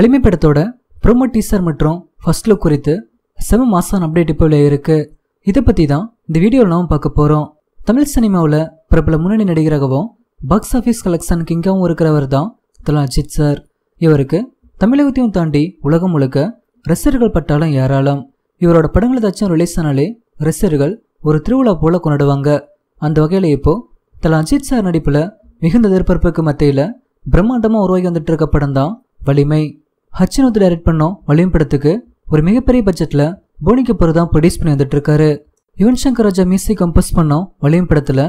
வலிமை படத்தோட promo teaser மற்றும் ஃபர்ஸ்ட் லுக் குறித்து செம மாசான் அப்டேட் இப்போ இருக்கு. இதை பற்றி தான் இந்த வீடியோவில் நாம் பார்க்க போகிறோம் தமிழ் சினிமாவில் பிரபல முன்னணி நடிகராகவும் பாக்ஸ் ஆஃபீஸ் கலெக்ஷன் கிங்காகவும் இருக்கிறவர் தான் தலா அஜித் சார் இவருக்கு தமிழகத்தையும் தாண்டி உலகம் முழுக்க ரசிகர்கள் பட்டாலும் ஏராளம். இவரோட படங்கள் ஏதாச்சும் ரிலீஸ் ஆனாலே ரசிகர்கள் ஒரு திருவிழா போல கொண்டாடுவாங்க. அந்த வகையில் இப்போ தலா அஜித் சார் நடிப்பில் மிகுந்த எதிர்பார்ப்புக்கு மத்தியில் பிரம்மாண்டமாக உருவாகி வந்துட்டு இருக்க படம் தான் வலிமை. ஹச்சினோத்து டைரக்ட் பண்ணோம் வலியும் படத்துக்கு ஒரு மிகப்பெரிய பட்ஜெட்டில் போனி கபூர் தான் ப்ரொடியூஸ் பண்ணி வந்துட்டு இருக்காரு. யுவன் சங்கர் ராஜா மியூசிக் கம்போஸ் பண்ணோம் வலியும் படத்தில்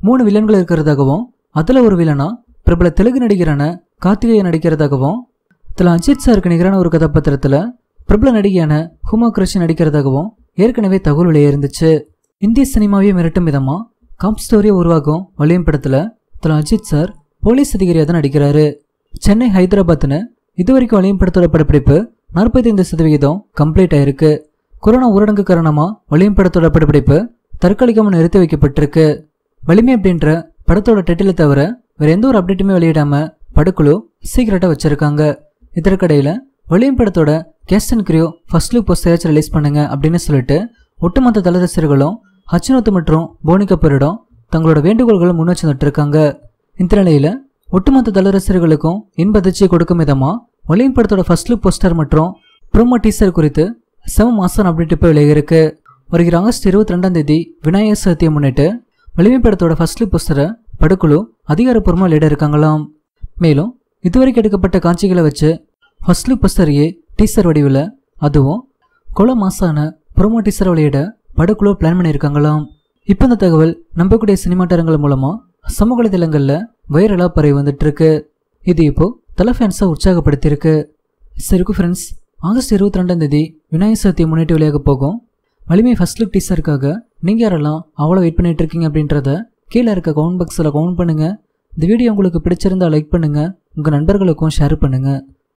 மூணு வில்லன்கள் இருக்கிறதாகவும் அதில் ஒரு வில்லனா பிரபல தெலுங்கு நடிகரான கார்த்திகேயன் நடிக்கிறதாகவும் இதில் அஜித் சாருக்கு நிகரான ஒரு கதாபாத்திரத்தில் பிரபல நடிகையான ஹுமா கிருஷ்ணன் நடிக்கிறதாகவும் ஏற்கனவே தகவல் வெளியே இருந்துச்சு. இந்திய சினிமாவே மிரட்டும் விதமாக காம் ஸ்டோரியை உருவாகும் வலியும் படத்தில் தலா அஜித் சார் போலீஸ் அதிகாரியாக தான் நடிக்கிறாரு. சென்னை ஹைதராபாத்னு இதுவரைக்கும் வலியும் படத்தோட படப்பிடிப்பு நாற்பத்தைந்து சதவிகிதம் கம்ப்ளீட் ஆயிருக்கு. கொரோனா ஊரடங்கு காரணமாக வலியும் படத்தோட படப்பிடிப்பு தற்காலிகமாக நிறுத்தி வைக்கப்பட்டிருக்கு. வலிமை அப்படின்ற படத்தோட டைட்டிலை தவிர வேற எந்த ஒரு அப்டேட்டுமே வெளியிடாம படக்குழு சீக்கிரட்டா வச்சிருக்காங்க. இதற்கிடையில வலியும் படத்தோட cast and crew first look போஸ்டராச்சும் release பண்ணுங்க அப்படின்னு சொல்லிட்டு ஒட்டுமொத்த தல ரசிகர்களும் ஹச்சினோத்து மற்றும் போனி கப்பரிடம் தங்களோட வேண்டுகோள்களை முன் வச்சு இருக்காங்க இந்த நிலையில ஒட்டுமொத்த தல ரசிகர்களுக்கும் கொடுக்கும் விதமா வலியும் படத்தோட ஃபர்ஸ்ட் லுக் போஸ்டர் மற்றும் ப்ரோமோ டீசர் குறித்து செவ மாசன் அப்டேட் இப்போ விலகிருக்கு வருகிற ஆகஸ்ட் இருபத்தி ரெண்டாம் தேதி விநாயகர் சதுர்த்தியை முன்னிட்டு வலிமை படத்தோட ஃபர்ஸ்ட் லுக் போஸ்டரை படுக்குழு அதிகாரப்பூர்வமாக வெளியிட இருக்காங்களாம். மேலும் இதுவரைக்கும் எடுக்கப்பட்ட காட்சிகளை வச்சு ஃபர்ஸ்ட் லுக் போஸ்டரையே டீசர் வடிவில் அதுவும் கொல மாசான ப்ரோமோ டீசர் வெளியிட படக்குழு பிளான் பண்ணியிருக்காங்களாம். இப்போ இந்த தகவல் நம்பக்கூடிய சினிமாட்டரங்கள் மூலமாக சமூக வலைதளங்களில் வைரலாக பரவி வந்துட்டு இருக்கு. இது இப்போது தலை ஃபேன்ஸை உற்சாகப்படுத்தியிருக்கு. சரிக்கு ஃப்ரெண்ட்ஸ் ஆகஸ்ட் இருபத்தி ரெண்டாம் தேதி விநாயகர் சதுர்த்தியை முன்னிட்டு வெளியாக போகும். வலிமை ஃபர்ஸ்ட் லுக் டீசருக்காக நீங்கள் யாரெல்லாம் அவ்வளோ வெயிட் பண்ணிட்டு இருக்கீங்க அப்படின்றத கீழே இருக்க கவுண்ட் பாக்ஸில் கவுண்ட் பண்ணுங்கள் இந்த வீடியோ உங்களுக்கு பிடிச்சிருந்தா லைக் பண்ணுங்கள் உங்கள் நண்பர்களுக்கும் ஷேர் பண்ணுங்கள்